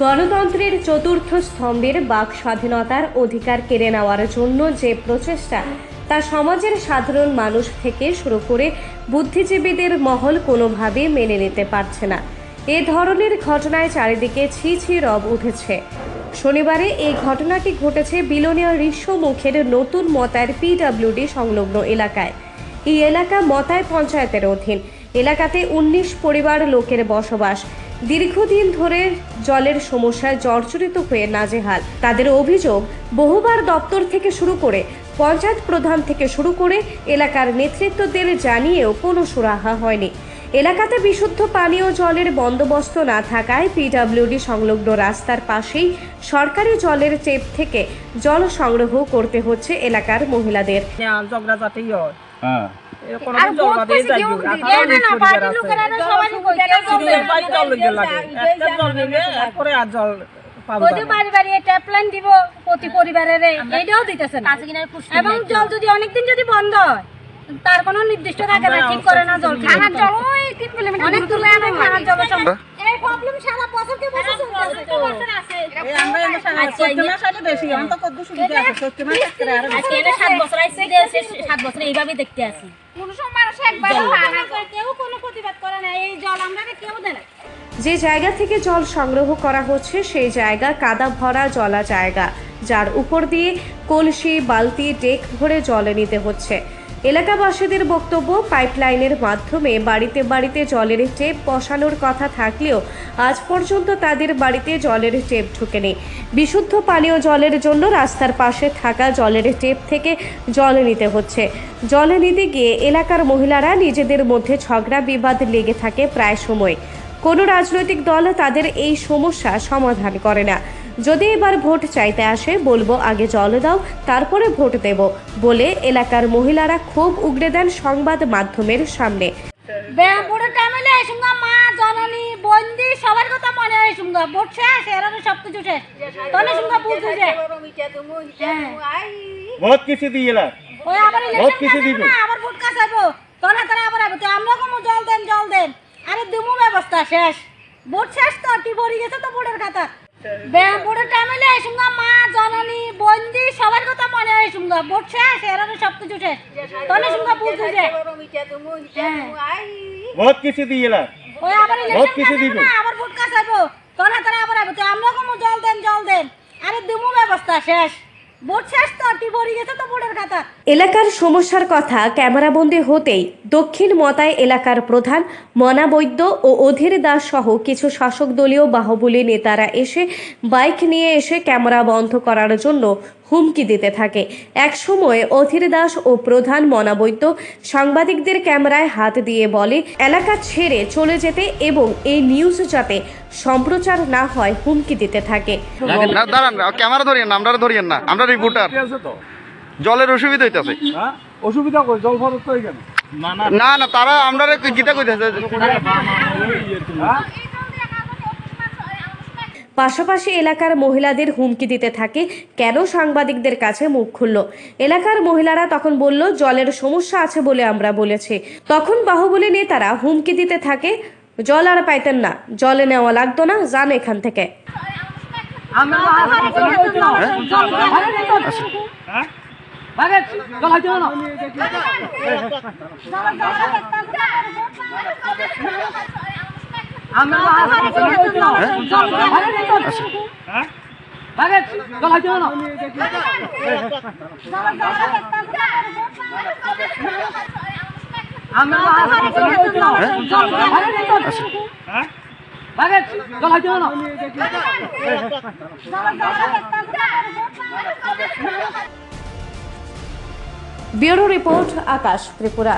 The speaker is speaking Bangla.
গণতন্ত্রের চতুর্থ স্তম্ভের বাক স্বাধীনতার অধিকার কেড়ে নেওয়ার জন্য যে প্রচেষ্টা, তা সমাজের সাধারণ মানুষ থেকে শুরু করে বুদ্ধিজীবীদের মহল কোনোভাবে মেনে নিতে পারছে না। এ ধরনের ঘটনায় চারিদিকে ছি ছি রব উঠেছে। শনিবারে এই ঘটনাটি ঘটেছে বিলোনিয়া ঋষ্যমুখের নতুন মতায়ের পিডাব্লিউডি সংলগ্ন এলাকায়। এই এলাকা মতায় পঞ্চায়েতের অধীন। এলাকাতে উনিশ পরিবার লোকের বসবাস। দীর্ঘদিন ধরে জলের সমস্যায় জর্জরিত হয়ে নাজেহাল। তাদের অভিযোগ বহুবার দপ্তর থেকে শুরু করে পঞ্চায়েত প্রধান থেকে শুরু করে এলাকার নেতৃত্বদের জানিয়েও কোনো সুরাহা হয়নি। এলাকাতে বিশুদ্ধ পানীয় জলের বন্দোবস্ত না থাকায় পিডাব্লিউডি সংলগ্ন রাস্তার পাশেই সরকারি জলের চেপ থেকে জল সংগ্রহ করতে হচ্ছে এলাকার মহিলাদের। এবং জল যদি অনেকদিন যদি বন্ধ হয় তার কোনো নির্দিষ্ট থাকে না ঠিক করে না জল খানার জল ওই তিন কিলোমিটার অনেক দূরে অনেক খানার জলের এই প্রবলেম সারা বছর কে বছর চলতেছে আছে এই আমরা এনে সারা চৈত্র মাস আগে বেশি এখন তো কত সুবিধা আছে? চৈত্র মাস করে আরও বেশি। আজকে এটা সাত বছর এইভাবেই দেখতে আছি। কোন সময় মানুষ একবার খানা করে কেউ কোনো প্রতিবাদ করে না এই জল আমরা কেউ দেয় না? যে জায়গা থেকে জল সংগ্রহ করা হচ্ছে সেই জায়গা কাদা ভরা জলা জায়গা যার উপর দিয়ে কলসি বালতি ডেক ভরে জলে নিতে হচ্ছে। এলাকাবাসীদের বক্তব্য পাইপলাইনের মাধ্যমে বাড়িতে বাড়িতে জলের টেপ বসানোর কথা থাকলেও আজ পর্যন্ত তাদের বাড়িতে জলের টেপ ঢুকেনি। বিশুদ্ধ পানীয় জলের জন্য রাস্তার পাশে থাকা জলের টেপ থেকে জল নিতে হচ্ছে। জল নিতে গিয়ে এলাকার মহিলারা নিজেদের মধ্যে ঝগড়া বিবাদ লেগে থাকে প্রায় সময়। কোনো রাজনৈতিক দল তাদের এই সমস্যা সমাধান করে না। যদি এবার ভোট চাইতে আসে বলব আগে জল দাও তারপরে ভোট দেব বলে এলাকার মহিলারা খুব উগড়ে দেন সংবাদ মাধ্যমের সামনে। বুড়ো মা জননী বন্দি সবার কথা মনে হয় সঙ্গে ভোট শেষ এর সব কিছু শেষ তখন সঙ্গে বুঝু। যে বহুত কিছু দিয়ে এলা? ওই আবার ভোট দিবে? না, আবার ভোট কাছে তারা আবার আইবো। তো আমরা জল দেন জল দেন। আরে দুমু ব্যবস্থা শেষ। ভোট শেষ তো টি ভরি গেছে তো ভোটের খাতা? এসুমগা মা বন্দি সবার কথা মনে হয় এসুমগা সব কিছু শেষ তনে সুমগা বুঝু যে বহুত কিছু দিয়েলা ওই আবার বহুত কিছু দিবে? আবার ভোট তনে তারা আবার আইবো। আমরা কোন জল দেন জল দেন। আরে দিমু ব্যবস্থা, শেষ। এলাকার সমস্যার কথা ক্যামেরাবন্দি হতেই দক্ষিণ মতায় এলাকার প্রধান মনা বৈদ্য ও অধীর দাস সহ কিছু শাসক দলীয় বাহুবলী নেতারা এসে বাইক নিয়ে এসে ক্যামেরা বন্ধ করার জন্য হুমকি দিতে থাকে। একসময় অধীর দাস ও প্রধান মনা বৈদ্য সাংবাদিকদের ক্যামেরায় হাত দিয়ে বলে, এলাকা ছেড়ে চলে যেতে এবং এই নিউজ যাতে সম্প্রচার না হয় হুমকি দিতে থাকে। দাঁড়ান ক্যামেরা ধরিয়েন না আমরা ধরিয়েন না আমরা রিপোর্টার। জলের অসুবিধা হইতেছে। হ্যাঁ? অসুবিধা কই? জল খরচ তো এখানে? না না। তারা আমরা গীতা কইতেছে? পাশাপাশি এলাকার মহিলাদের হুমকি দিতে থাকে কেন সাংবাদিকদের কাছে মুখ খুলল? এলাকার মহিলারা তখন বলল জলের সমস্যা আছে বলে আমরা বলেছি। তখন বাহুবলী নেতারা হুমকি দিতে থাকে জল আর পাইতেন না জলে নেওয়া লাগতো না যান এখান থেকে। হ্যাঁ? হ্যাঁ? Bureau report Akash Tripura.